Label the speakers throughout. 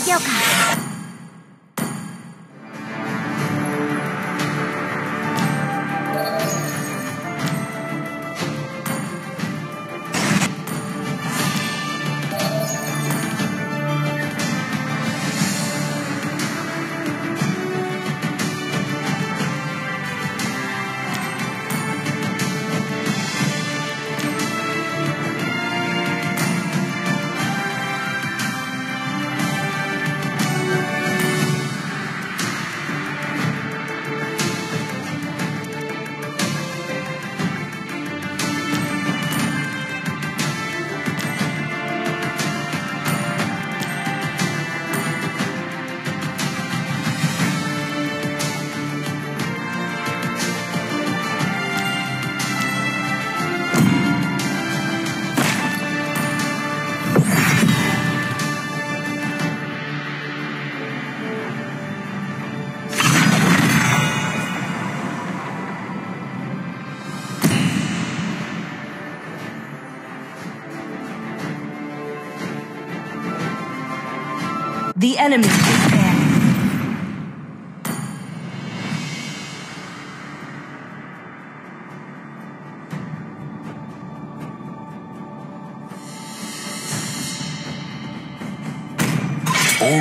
Speaker 1: 掉
Speaker 2: 卡？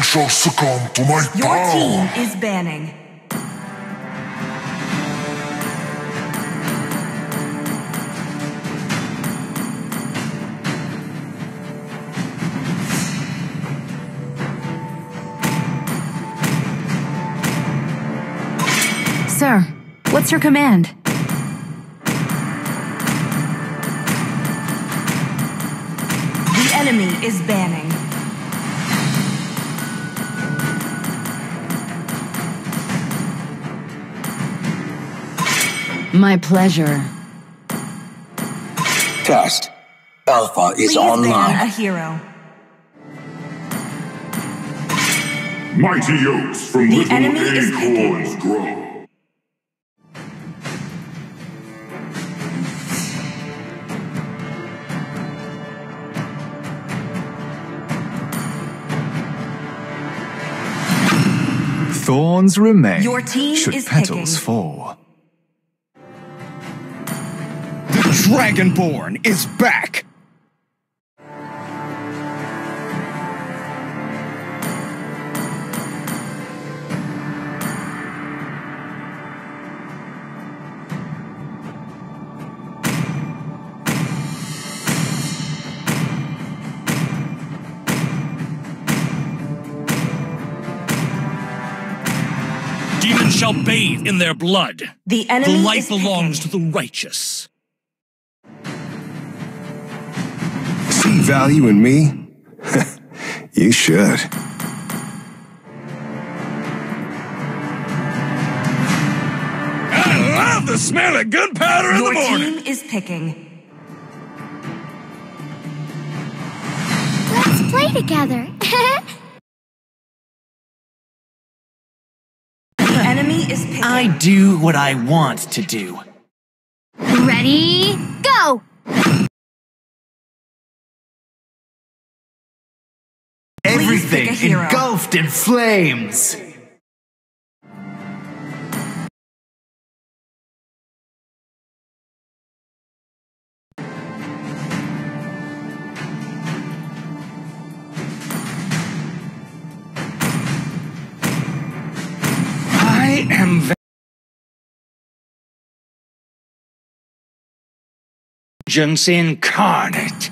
Speaker 2: Shall succumb to my
Speaker 1: Your
Speaker 2: power.
Speaker 1: team is banning.
Speaker 3: Sir, what's your command?
Speaker 1: The enemy is banning.
Speaker 3: My pleasure.
Speaker 4: Test. Alpha is
Speaker 1: Please ban a hero.
Speaker 2: Mighty oaks from
Speaker 1: The
Speaker 2: little
Speaker 1: enemy is
Speaker 2: acorns grow.
Speaker 5: Thorns remain.
Speaker 1: Your team
Speaker 5: should
Speaker 1: is
Speaker 5: petals
Speaker 1: picking.
Speaker 5: fall.
Speaker 6: Dragonborn is back!
Speaker 7: Demons shall bathe in their blood.
Speaker 1: The
Speaker 7: The
Speaker 1: enemy
Speaker 7: light
Speaker 1: is
Speaker 7: belongs to the righteous.
Speaker 8: See value in me? you should.
Speaker 7: I love the smell of gunpowder in the morning.
Speaker 1: Your team is picking.
Speaker 9: Let's play together.
Speaker 1: The enemy is picking.
Speaker 10: I do what I want to do.
Speaker 9: Ready, go!
Speaker 10: Everything
Speaker 1: hero.
Speaker 10: engulfed in flames.
Speaker 6: I am vengeance incarnate.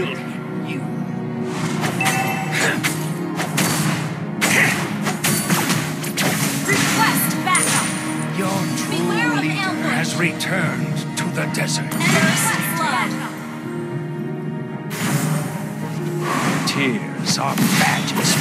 Speaker 6: you.
Speaker 11: Request backup.
Speaker 6: Your true leader has returned to the desert. Tears are magic.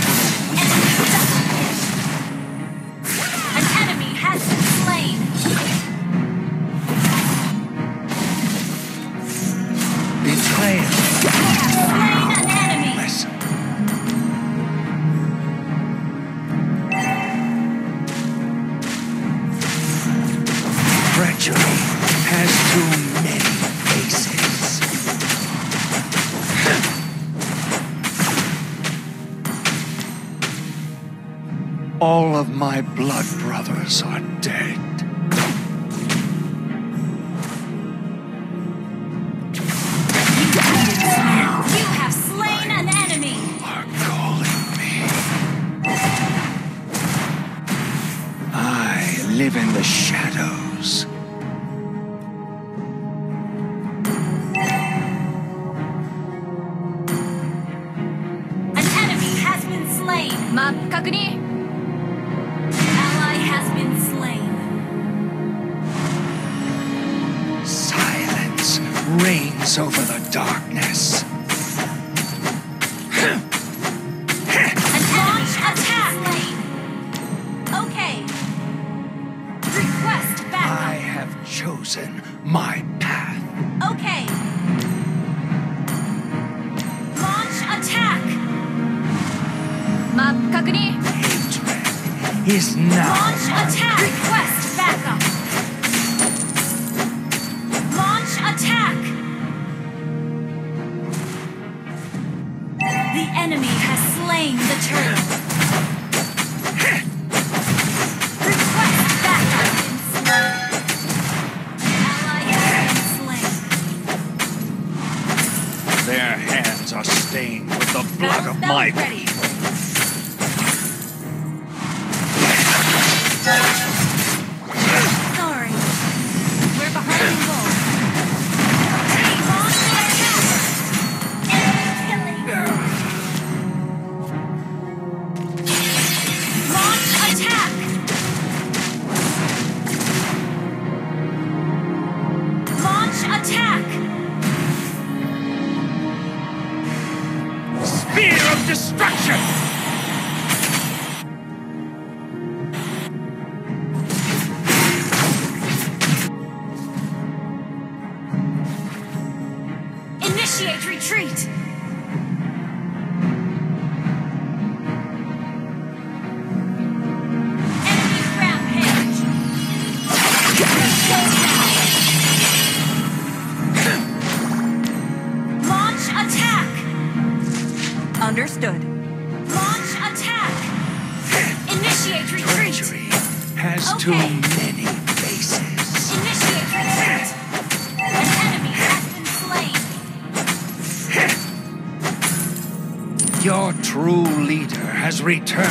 Speaker 6: return.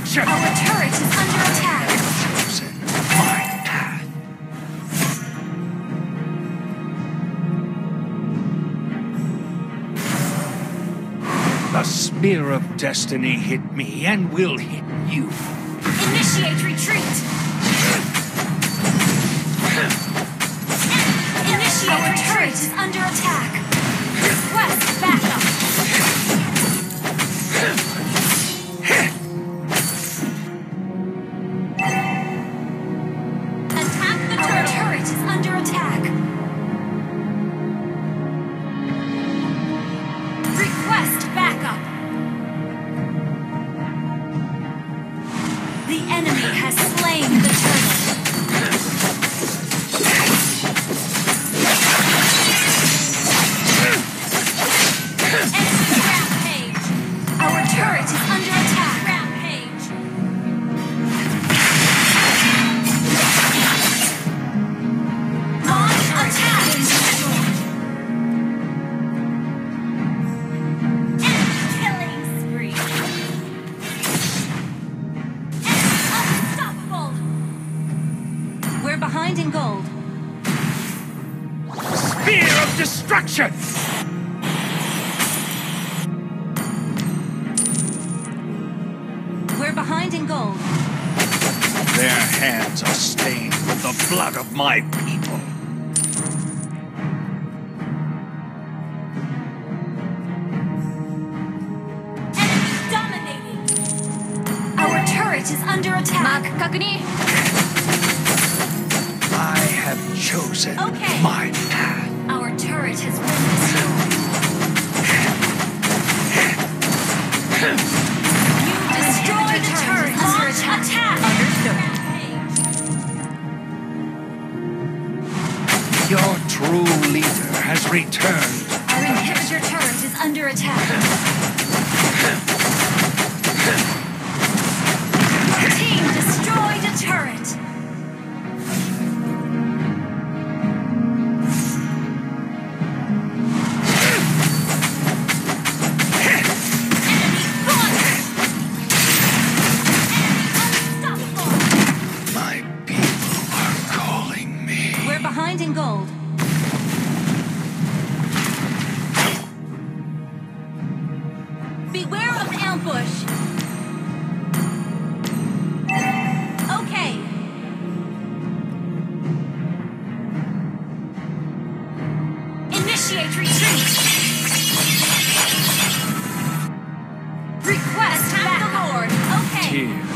Speaker 6: destruction!
Speaker 11: Our turret is under attack.
Speaker 6: Chosen my path. The spear of destiny hit me and will hit you.
Speaker 11: Initiate retreat!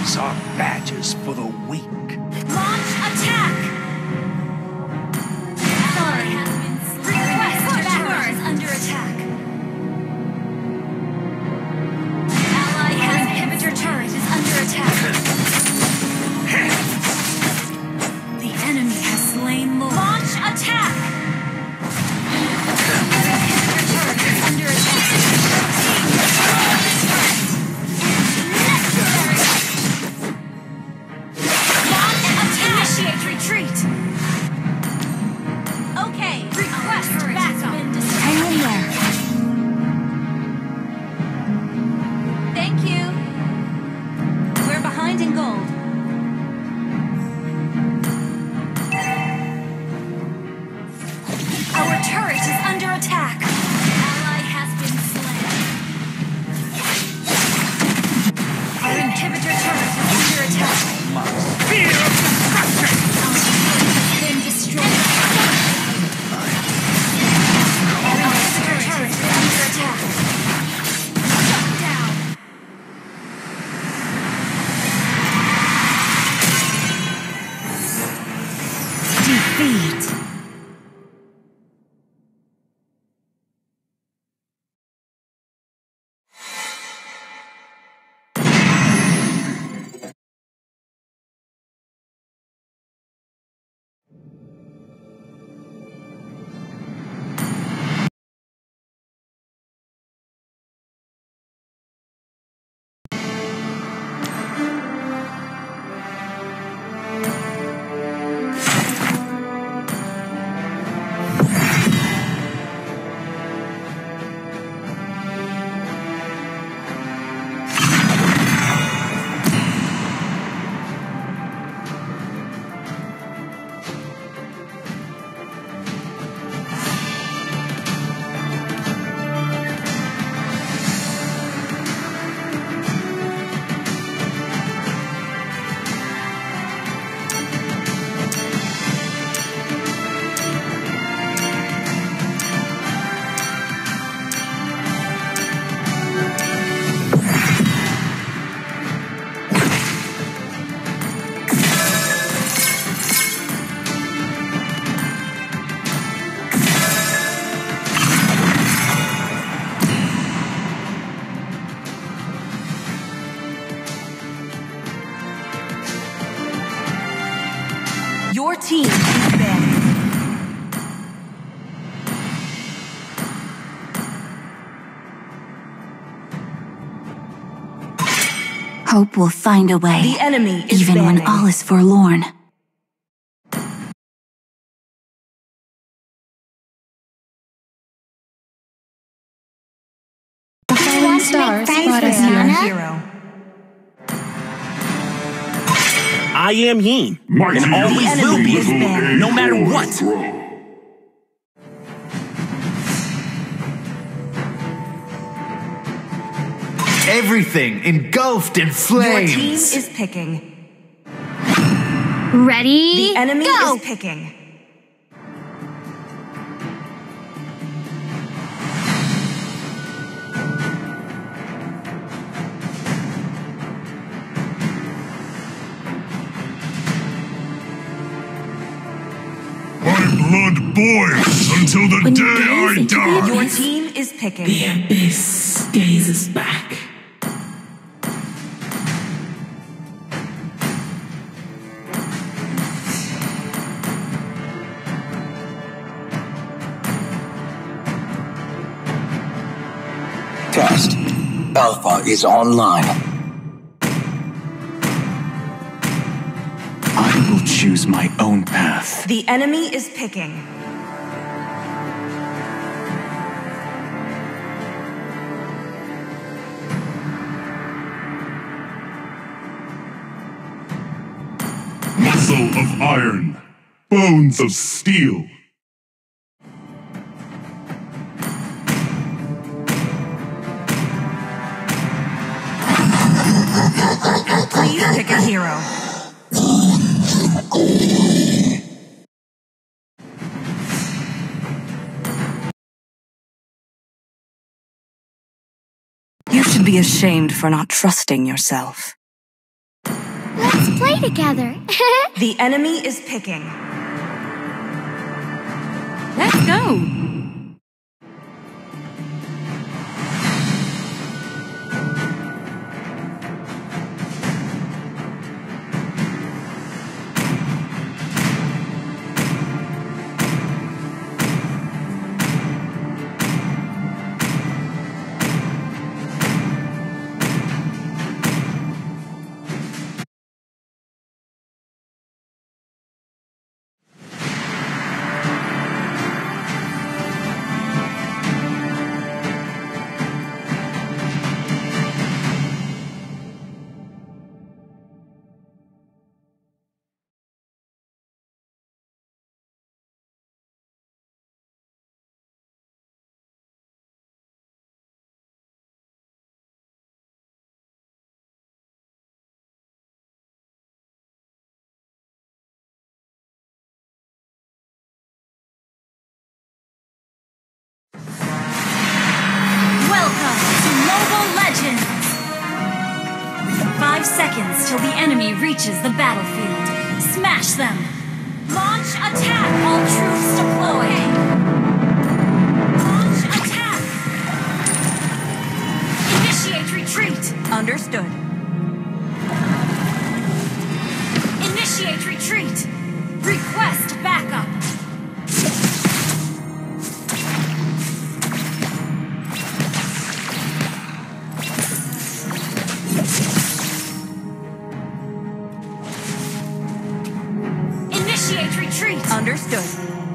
Speaker 6: These are badges for the weak.
Speaker 11: Launch Hope will find a way.
Speaker 1: The enemy is
Speaker 11: even
Speaker 1: banning.
Speaker 11: when all is forlorn.
Speaker 12: Want to make friends with
Speaker 1: Banning hero.
Speaker 13: I am he,
Speaker 2: Mighty
Speaker 13: and always will be,
Speaker 1: is banned.
Speaker 13: no matter what.
Speaker 10: Everything engulfed in flames.
Speaker 1: Your team is picking.
Speaker 12: Ready?
Speaker 1: The enemy
Speaker 12: go!
Speaker 1: is picking.
Speaker 2: My blood boils until the
Speaker 11: When
Speaker 2: day I
Speaker 11: gaze into
Speaker 2: die.
Speaker 1: Your team is picking.
Speaker 14: The abyss gazes back.
Speaker 4: Alpha is online.
Speaker 5: I will choose my own path.
Speaker 1: The enemy is picking.
Speaker 2: Muscle of iron, bones of steel.
Speaker 1: Pick a hero. You should be ashamed for not trusting yourself.
Speaker 12: Let's play together.
Speaker 1: The enemy is picking.
Speaker 11: Let's go. five seconds till the enemy reaches the battlefield. Smash them! Launch attack! All troops deployed! Launch attack! Initiate retreat!
Speaker 12: Understood.
Speaker 11: Initiate retreat! Request backup!
Speaker 12: Understood.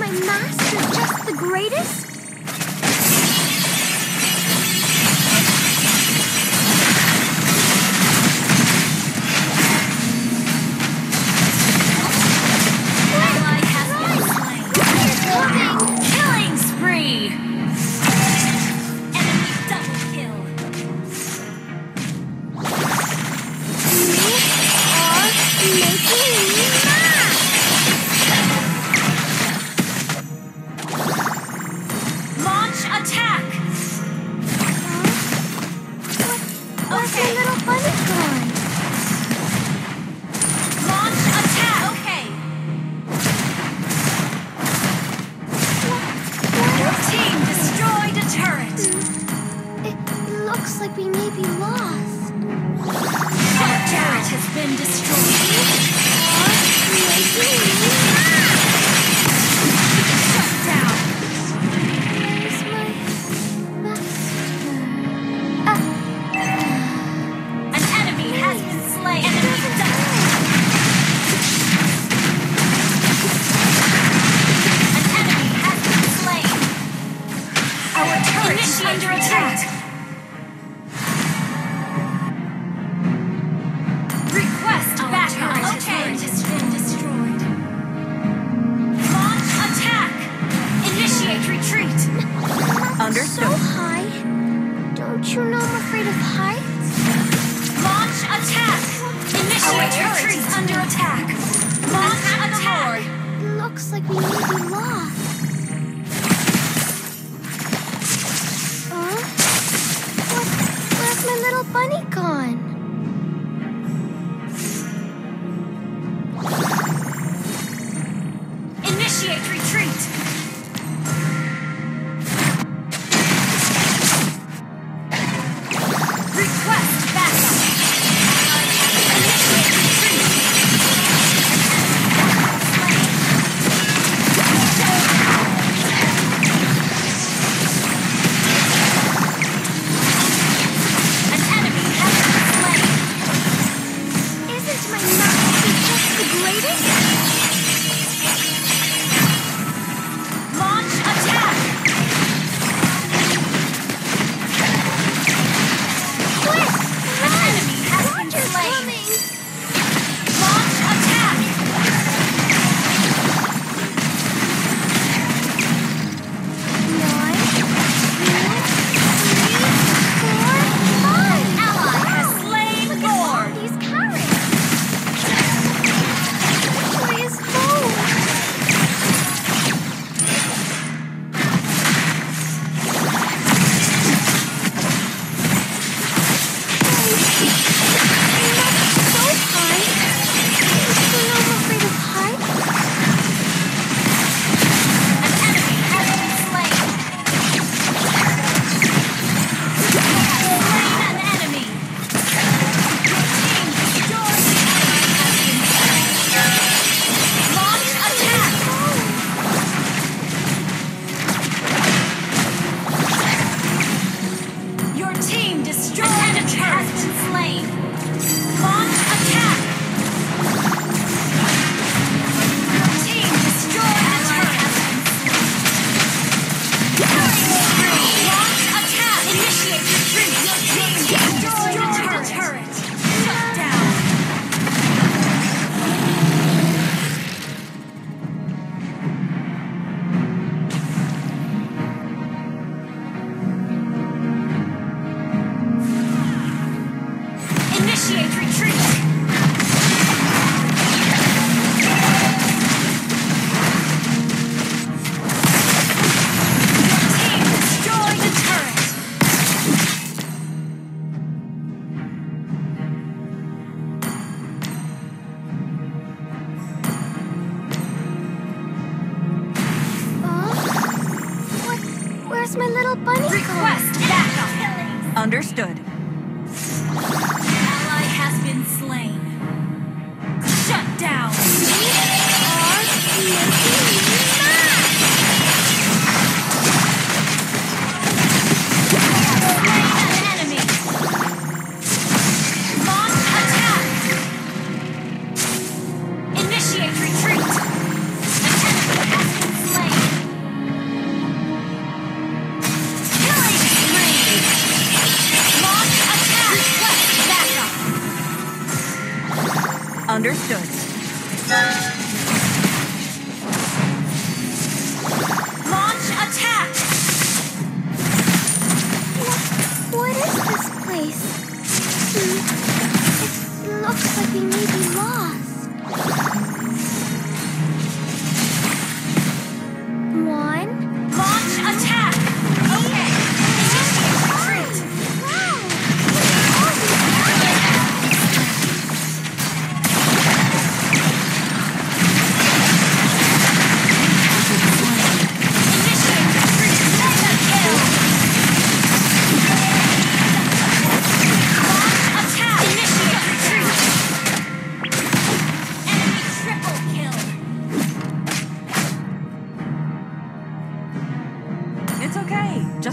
Speaker 9: My master just the greatest?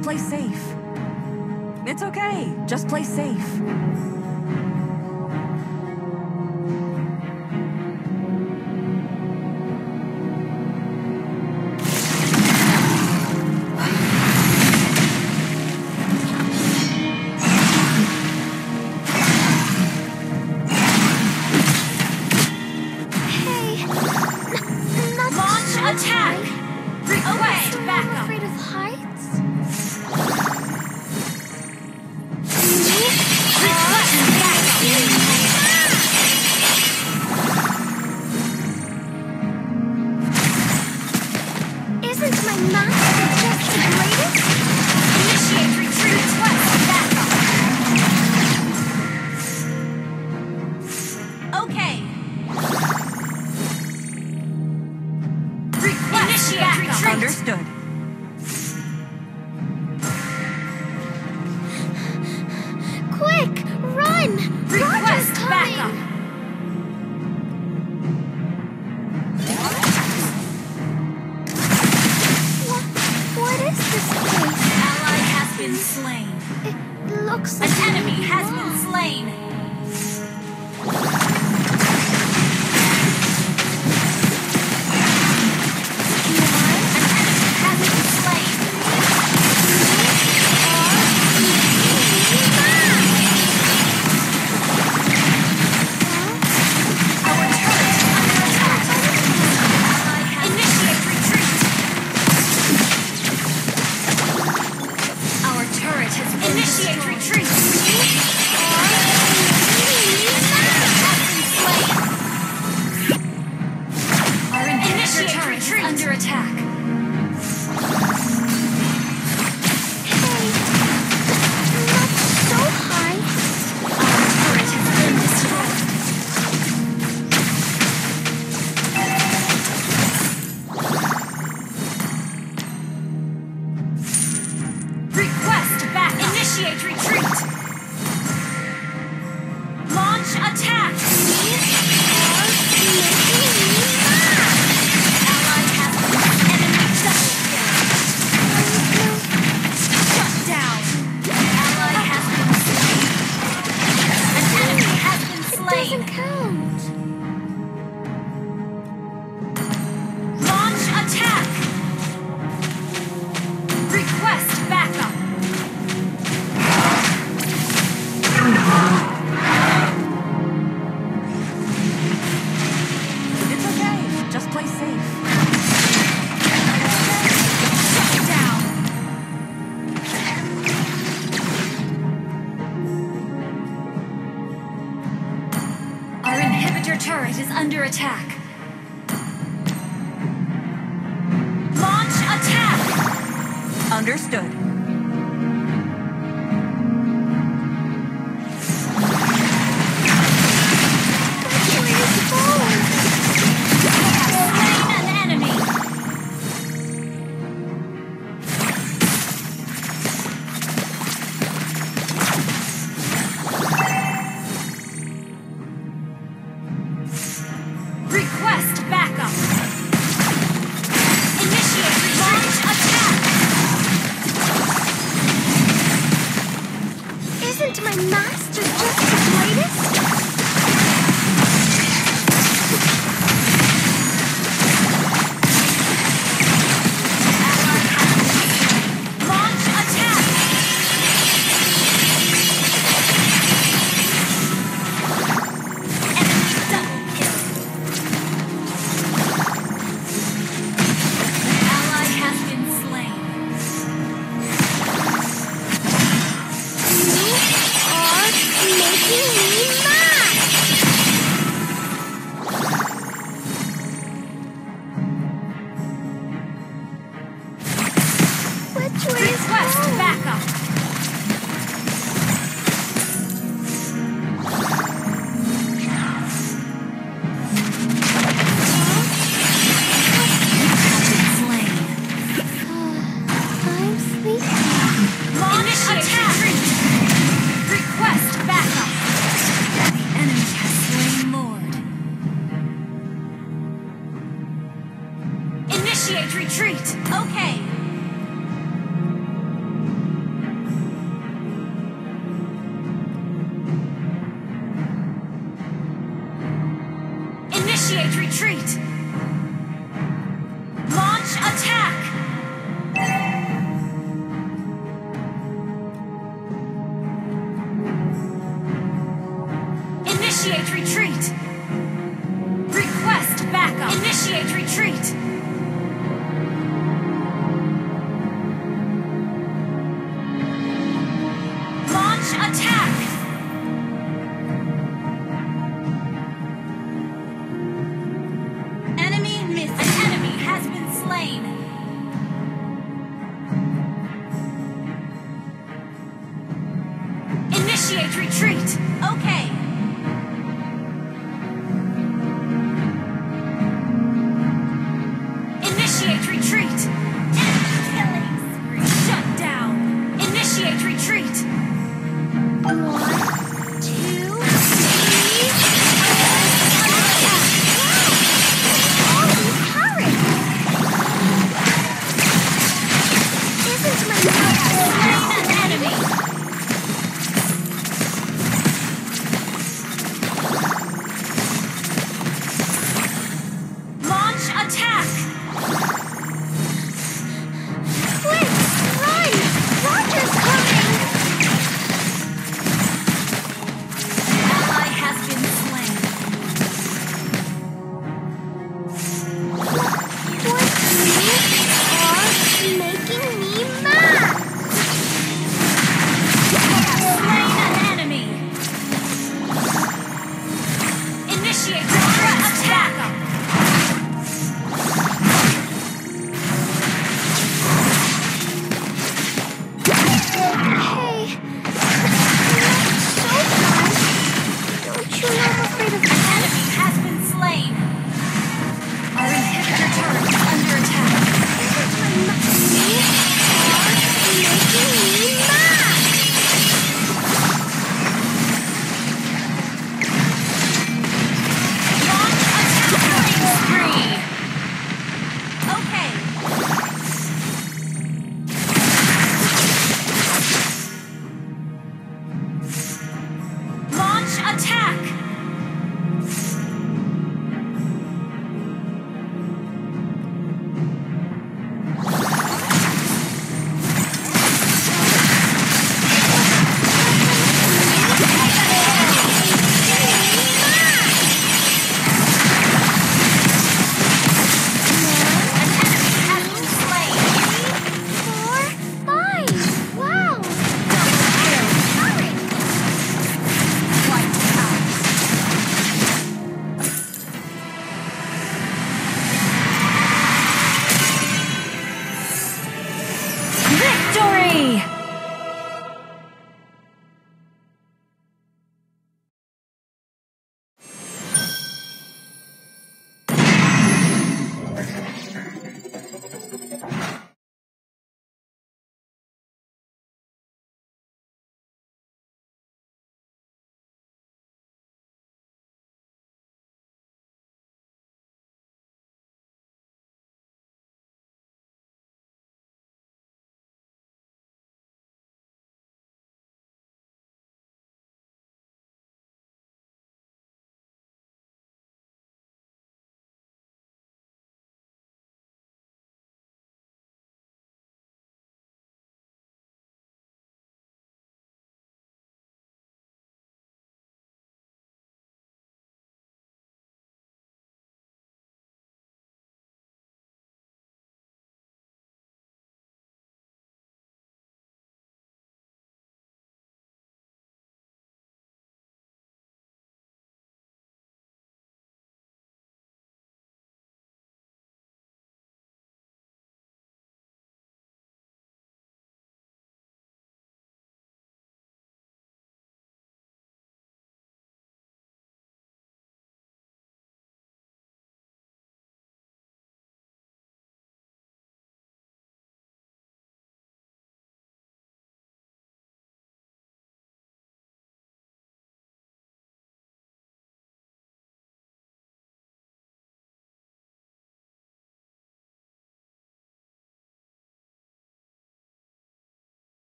Speaker 9: Just
Speaker 12: play safe. It's okay. Just play safe.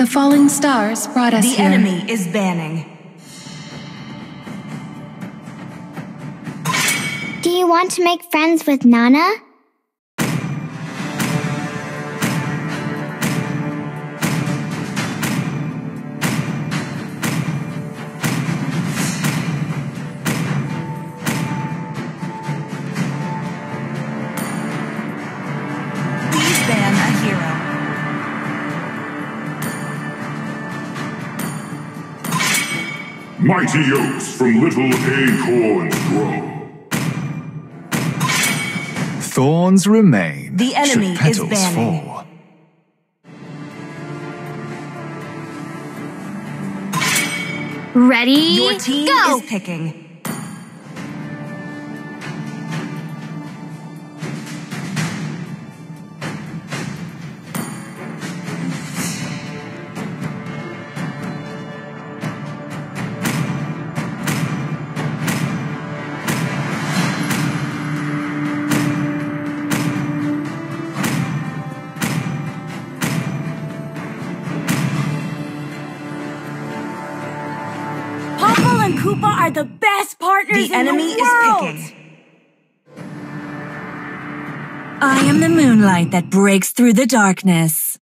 Speaker 9: The
Speaker 15: falling stars brought us
Speaker 1: The
Speaker 15: here.
Speaker 1: enemy is banning.
Speaker 12: Do you want to make friends with Nana?
Speaker 2: Mighty oaks from little acorns grow.
Speaker 10: Thorns remain.
Speaker 1: The enemy is
Speaker 10: petals
Speaker 1: banning.
Speaker 10: fall.
Speaker 12: Ready?
Speaker 1: Your team
Speaker 12: go!
Speaker 1: is picking.
Speaker 16: The
Speaker 1: enemy
Speaker 16: the
Speaker 1: is picking.
Speaker 17: I am the moonlight that breaks through the darkness.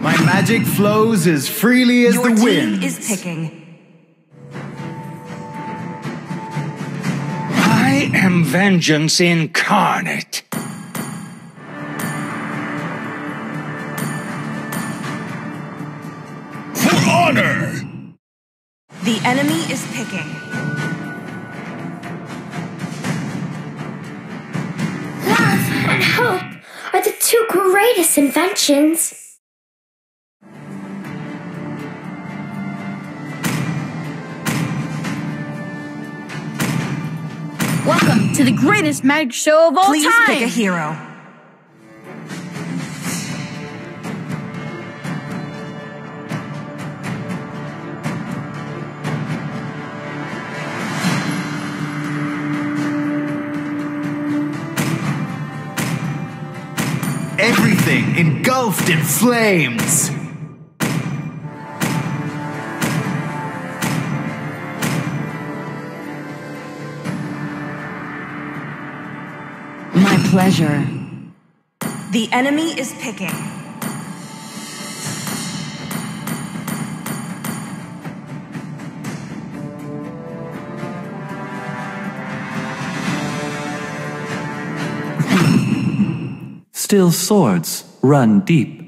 Speaker 10: My magic flows as freely as
Speaker 1: Your
Speaker 10: the
Speaker 1: team
Speaker 10: wind.
Speaker 1: is picking.
Speaker 6: Am vengeance incarnate.
Speaker 2: For honor!
Speaker 1: The enemy is picking.
Speaker 12: Love and hope are the two greatest inventions.
Speaker 15: To the greatest magic show of all
Speaker 1: Please
Speaker 15: time.
Speaker 1: pick a hero.
Speaker 10: Everything engulfed in flames.
Speaker 3: Pleasure.
Speaker 1: The enemy is picking.
Speaker 11: Still swords run deep.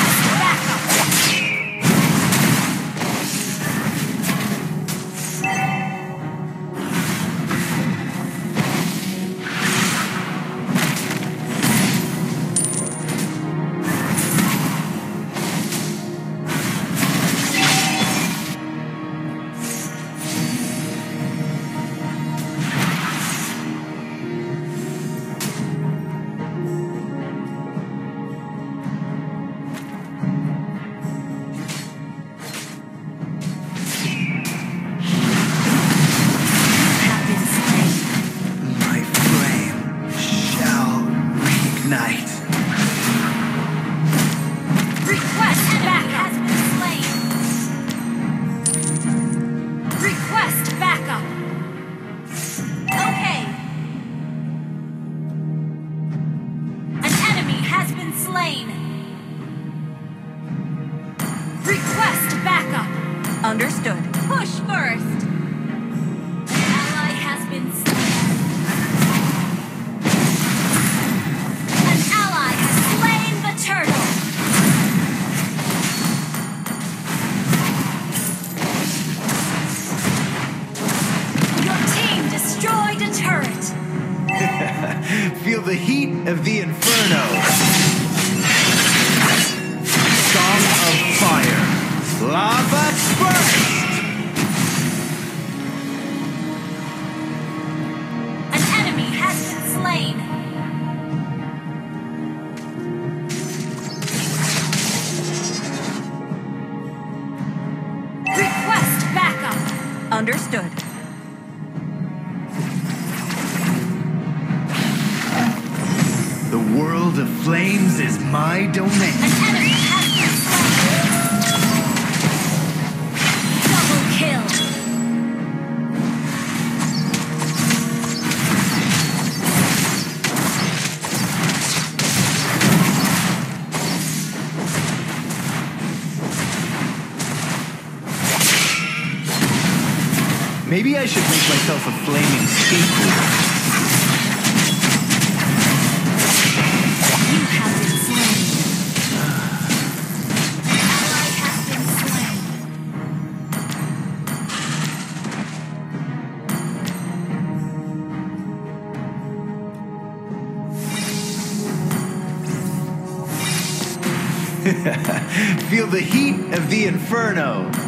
Speaker 10: Maybe I should make myself a flaming
Speaker 11: scapegoat.
Speaker 10: Feel the heat of the inferno.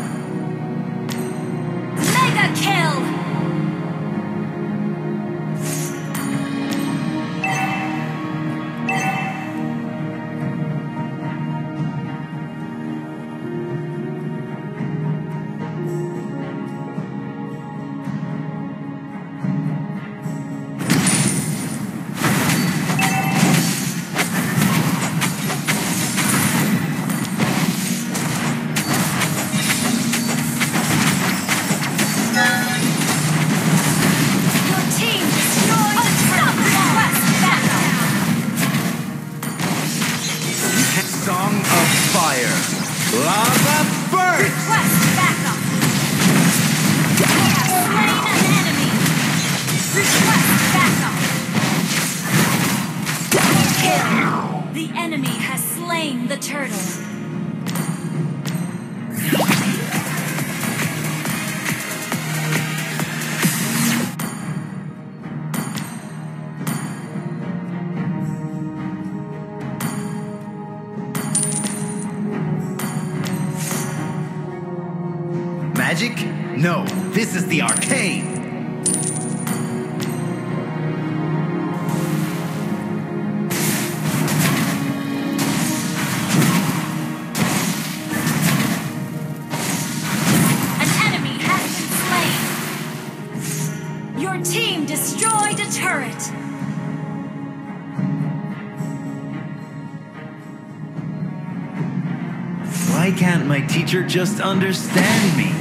Speaker 10: just understand me.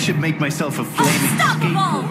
Speaker 10: should make myself a flaming.
Speaker 11: Unstoppable!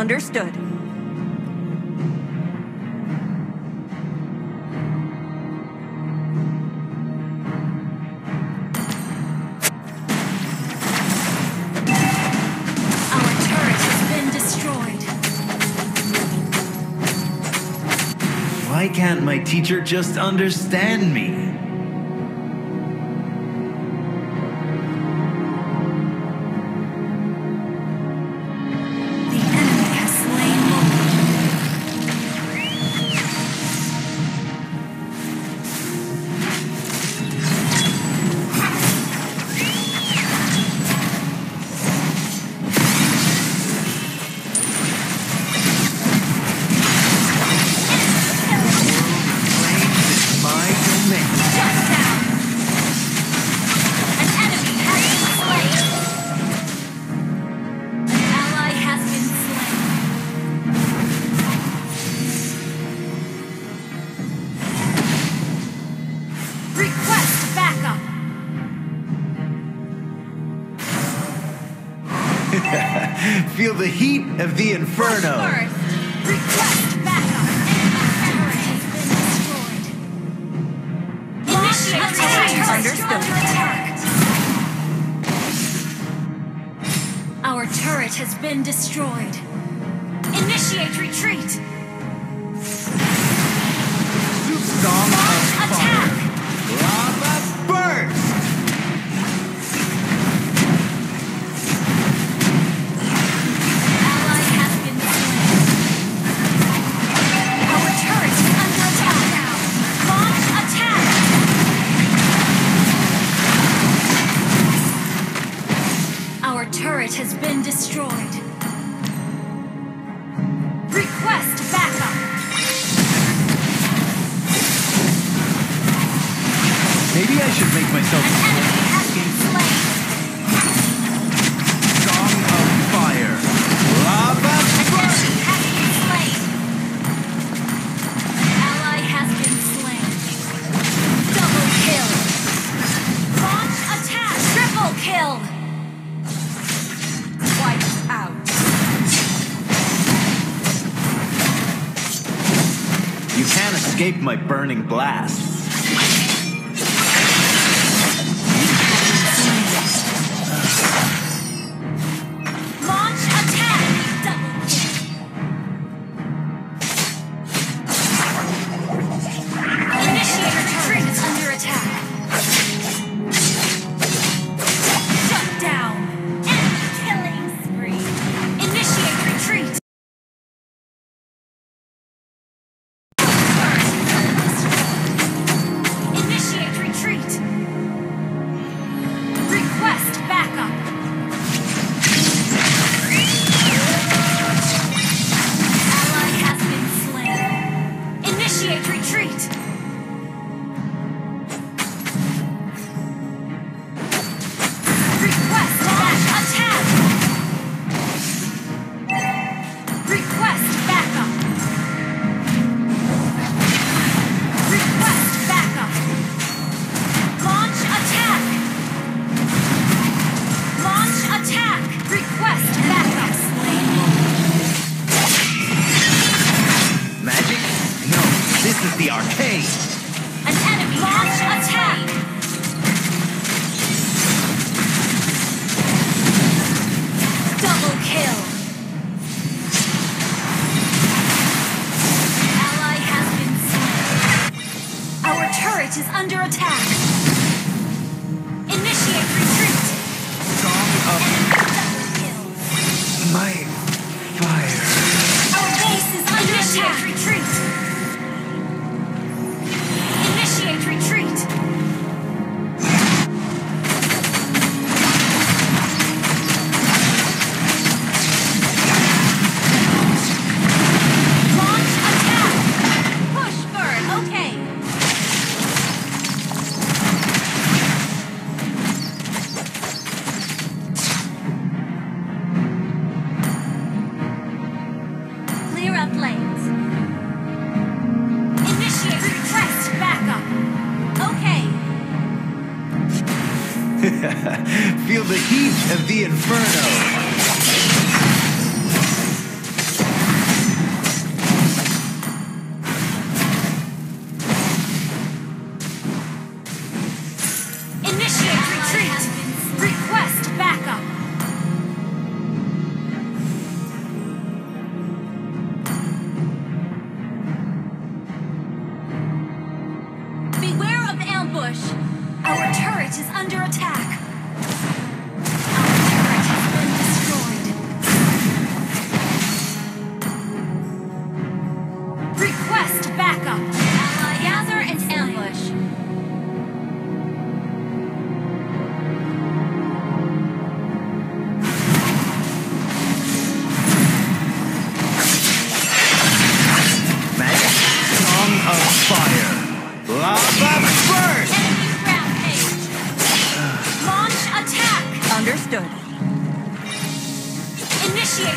Speaker 12: Understood.
Speaker 10: Why can't my teacher just understand me?
Speaker 11: Burning blasts.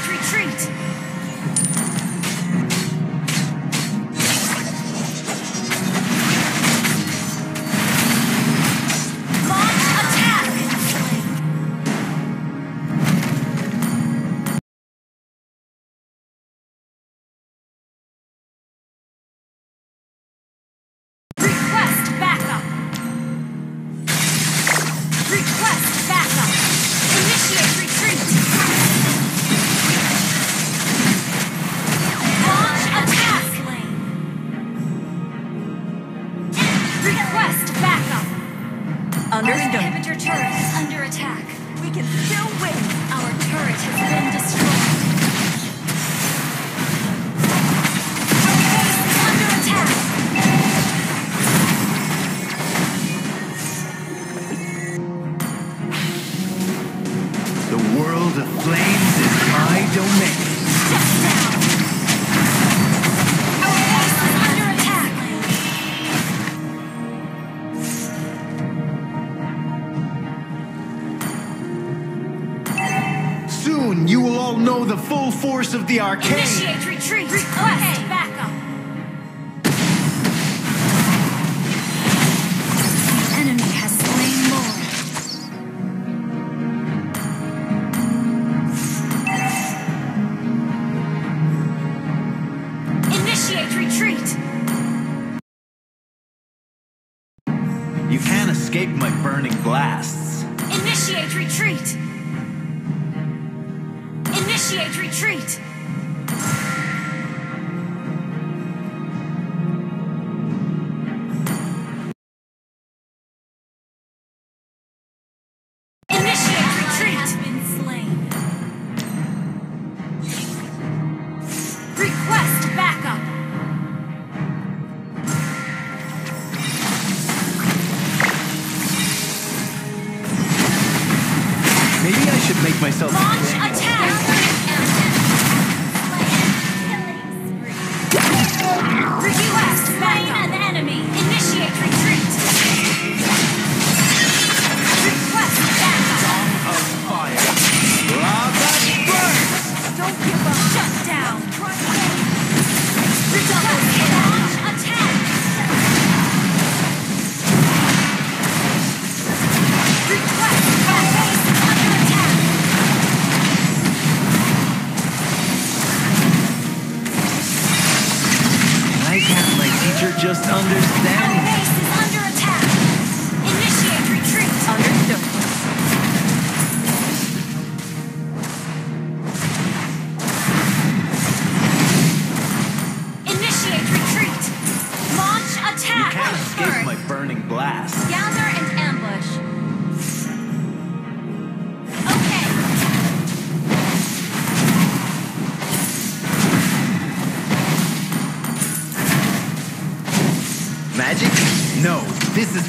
Speaker 18: Retreat.
Speaker 11: Full force of the arcane.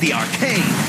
Speaker 10: The
Speaker 11: arcane.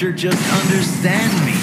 Speaker 10: Just understand me?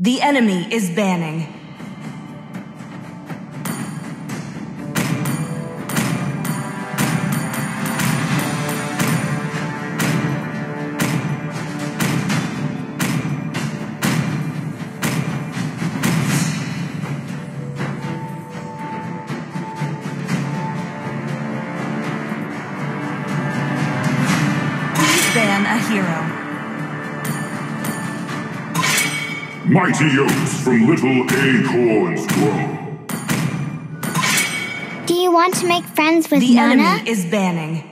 Speaker 10: The
Speaker 11: enemy
Speaker 10: is
Speaker 1: banning.
Speaker 8: Mighty oaks from little acorns grow.
Speaker 12: Do you want to make friends with
Speaker 1: The
Speaker 12: Nona?
Speaker 1: enemy is banning.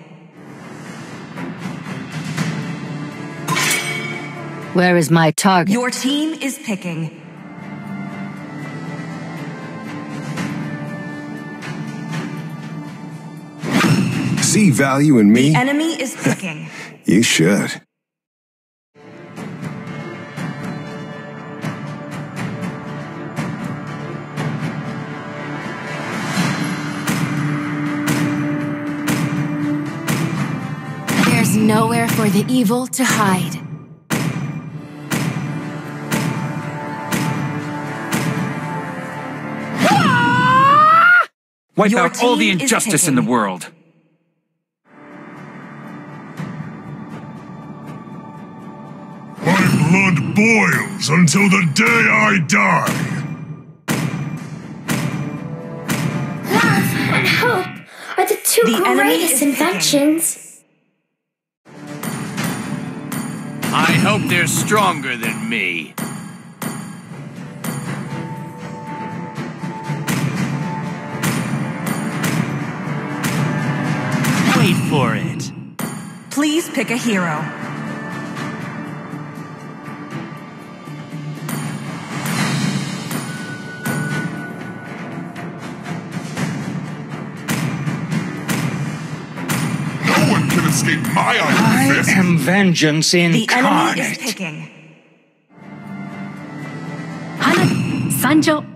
Speaker 3: Where is my target?
Speaker 1: Your team is picking.
Speaker 19: See value in me?
Speaker 1: Enemy is picking.
Speaker 19: You should.
Speaker 12: For the evil to hide.
Speaker 7: Wipe
Speaker 1: Your
Speaker 7: out all the injustice in the world.
Speaker 8: My blood boils until the day I die.
Speaker 12: Love and hope are the two
Speaker 1: The
Speaker 12: greatest
Speaker 1: is picking.
Speaker 12: inventions.
Speaker 7: I hope they're stronger than me.
Speaker 20: Wait for it.
Speaker 1: Please pick a hero.
Speaker 7: Vengeance
Speaker 1: The enemy is picking.
Speaker 15: Hana, Sanjo.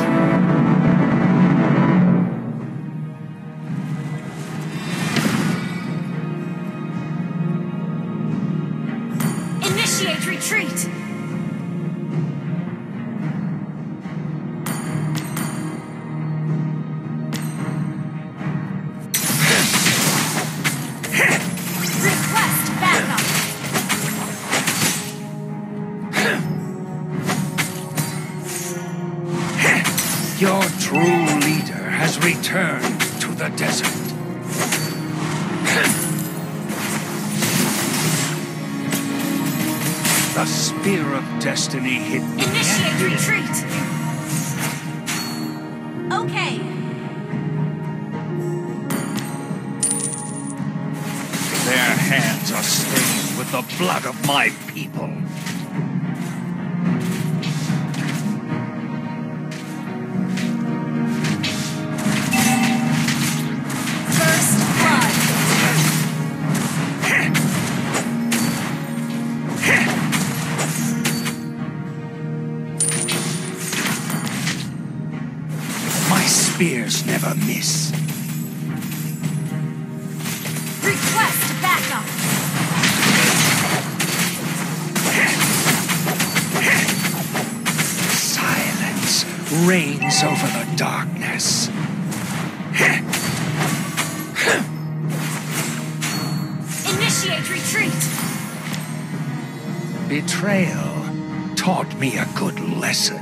Speaker 11: amiss. Request backup.
Speaker 6: Silence reigns over the darkness.
Speaker 11: Initiate retreat.
Speaker 6: Betrayal taught me a good lesson.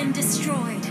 Speaker 11: been destroyed.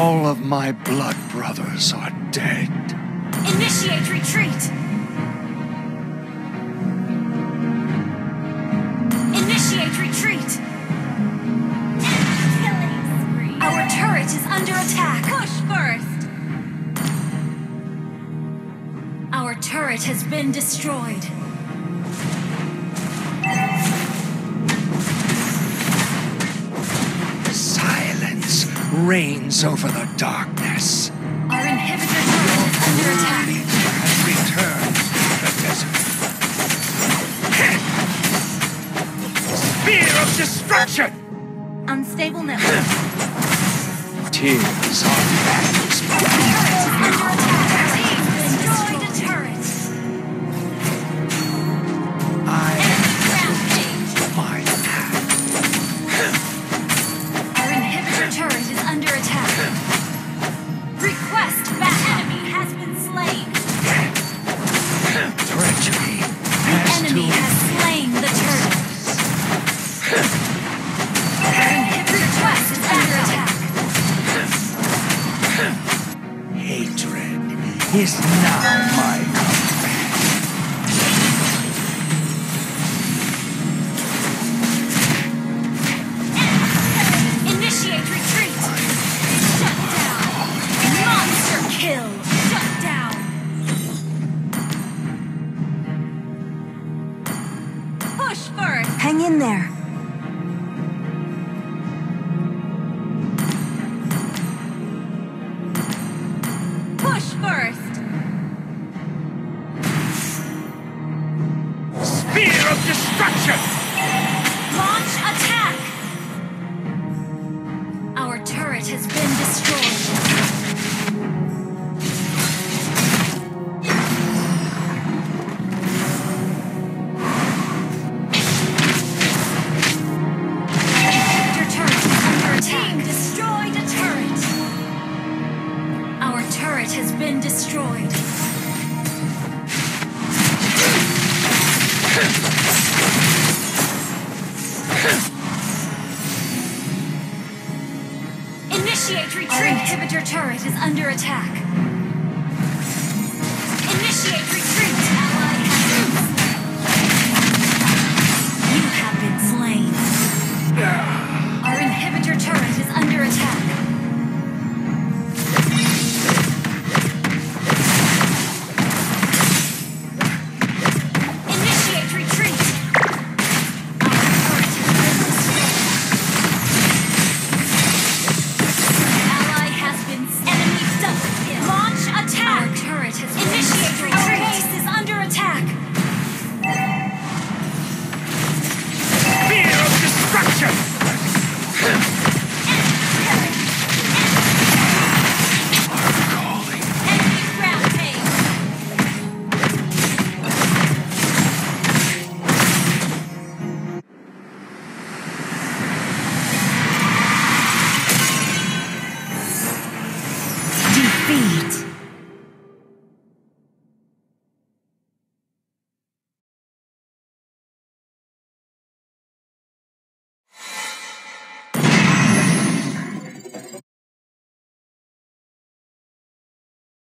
Speaker 6: All of my blood brothers are dead.
Speaker 11: Initiate retreat! Initiate retreat! Our turret is under attack! Push first! Our turret has been destroyed.
Speaker 6: reigns over the darkness.
Speaker 11: Our inhibitor turret under attack.
Speaker 6: has returned to the desert. Spear of destruction!
Speaker 12: Unstable now.
Speaker 6: Tears are madness.